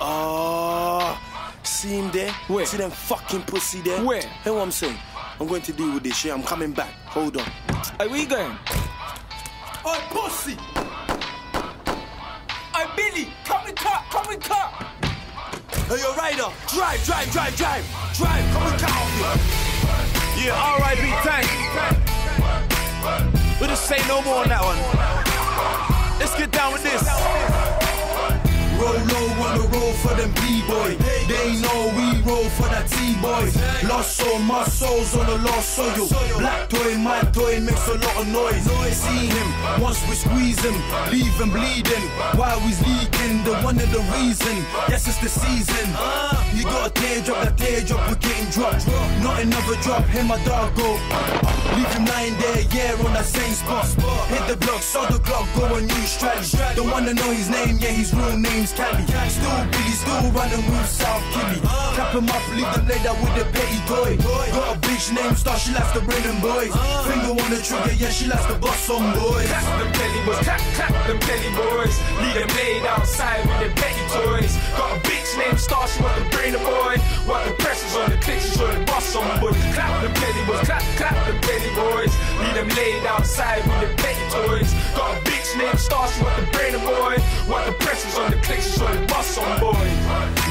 Oh, see him there? Where? See them fucking pussy there? Where? Hear what I'm saying? I'm going to deal with this shit. I'm coming back. Hold on. Are we going? Oh, pussy! Hey, Billy, come and cut, come and cut. Hey, yo, rider, drive, drive, drive, drive, drive. Come and cut off here. Yeah, R.I.P. Tank. We'll just say no more on that one. Let's get down with this. Low on the road for them B-boy. They know we roll for that T-boy. Lost soul, my soul's on the lost soil. Black toy, my toy makes a lot of noise. See him, once we squeeze him, leave him bleeding. While he's leaking, the one of the reason. Yes, it's the season. You got a teardrop, that teardrop, we're getting dropped. Not another drop, hit my dog go. Leave him lying there, yeah, on that same spot. Hit the block, saw the clock, go a new strategy. Don't wanna know his name, yeah, his real name's Cali. Still Billy, still running with South Killy. Clap him up, leave them out with the petty toy. Got a bitch named Star, she likes the Brennan boys. Finger on the trigger, yeah, she likes the boss on boys. Clap them belly boys, clap, clap them belly boys. Leave them laid outside with their petty toys. Got a bitch named Star, she want the of boy. Pressures the Them laid outside with their petty toys. Got a bitch named Star, she want the brain of boy. What the pressures on the clicks, show the boss on boy.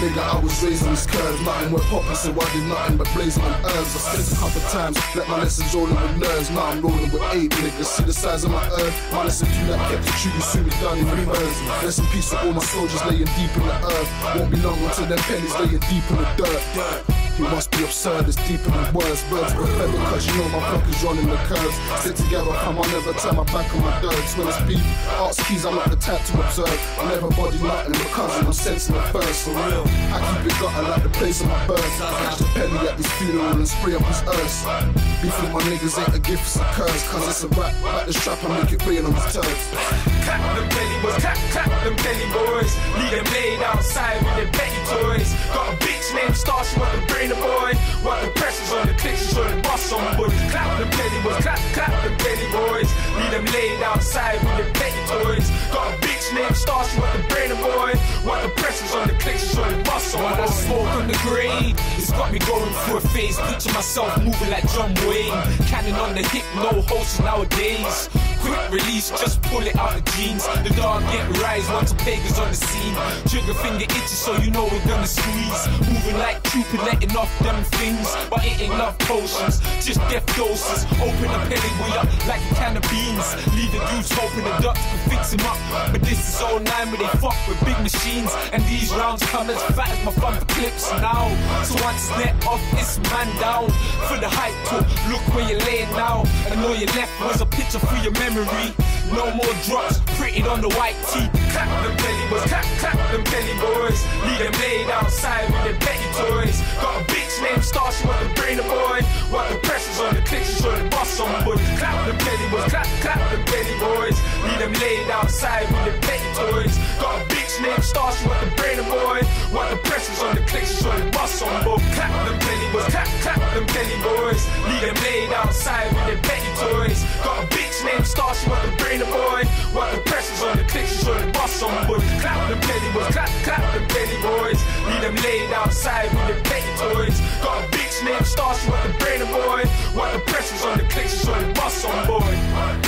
Nigga, I was raised on these curves, nothing went poppin', so I did nothing but blazing on herbs. I spent a couple times, let my lessons rolling with nerves. Now I'm rolling with eight niggas. See the size of my earth, minus a few that kept true, you soon be done in reverse. Rest in peace to all my soldiers laying deep in the earth. Won't be long until them pennies laying deep in the dirt. You must be absurd, it's deeper than words. Birds were fed because you know my fuckers running the curves. Sit together, come on, never turn my back on my dirts. When it's beef, arts keys, I'm not the type to observe. I never body nothing because I'm sensing it first. For real, I keep it gutter like the place of my birth. Catch the penny at this funeral and spray up his earth. Beef with my niggas ain't a gift, it's a curse. Cause it's a rap, back the strap I make it rain on his turds. Clap them belly boys, clap, clap them belly boys. Leave them laid outside with their petty toys. Got a Leave them laid outside with their petty toys. Got a bitch named Star, she want the brain of boy. What the pressures on the clicks, show the on boy. That smoke on the grade, it's got me going through a phase. Picture myself moving like John Wayne. Cannon on the hip, no holsters nowadays. Quick release, just pull it out the jeans. The dog get rise once a pagan's on the scene. Trigger finger itchy, so you know we're gonna squeeze. Cupid, letting off them things. But it ain't love potions, just death doses. Open the pelly boy up like a can of beans. Leave the dudes hoping the doctor can fix him up. But this is all 09 where they fuck with big machines. And these rounds come as fat as my for clips now. So once net off, it's man down. For the hype talk, look where you're laying now. And all you left was a picture for your memory. No more drops, printed on the white tee. Clap them belly boys, clap, clap them belly boys. Leave them laid outside with their petty Laid outside with their petty toys. Got a bitch named Star, she want the brain of boy. What the pressures on the clicks, show the boss on board. Clap them belly boys, clap, clap them belly boys. Leave them laid outside with their petty toys. Got a bitch named Star, she want the brain of boy. What the pressures on the clicks, show the boss on board. Clap them belly boys, clap, clap them belly boys. Leave them laid outside with their petty toys. Got a bitch named Star, she want the brain of boy. What the pressures on the clicks, show the boss on board.